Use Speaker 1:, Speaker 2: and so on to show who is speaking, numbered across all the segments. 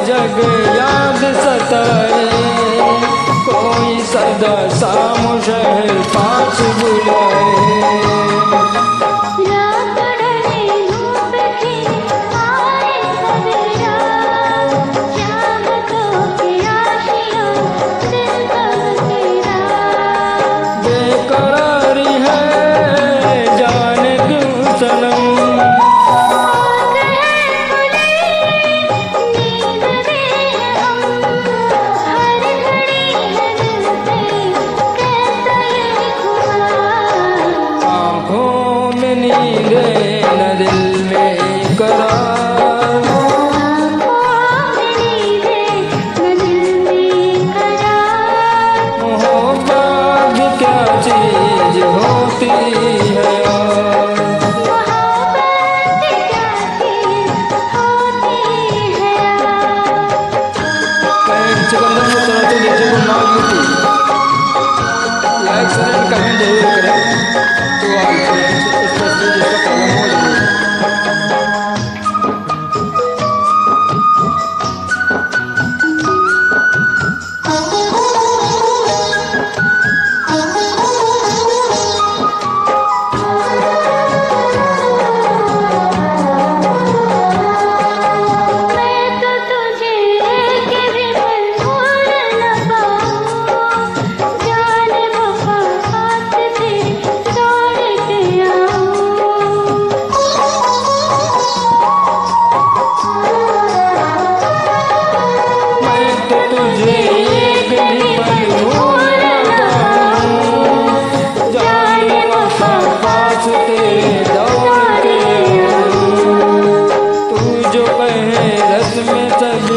Speaker 1: जग याद सतरे। कोई सदा सामुश पास बुलाए। करा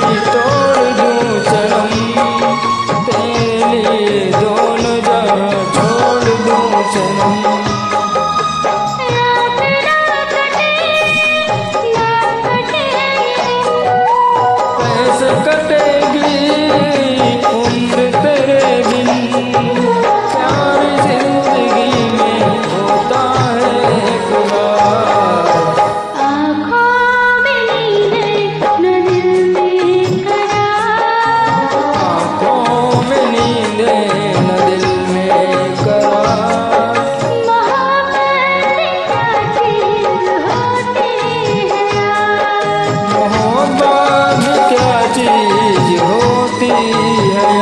Speaker 1: Cristo. yeah, yeah.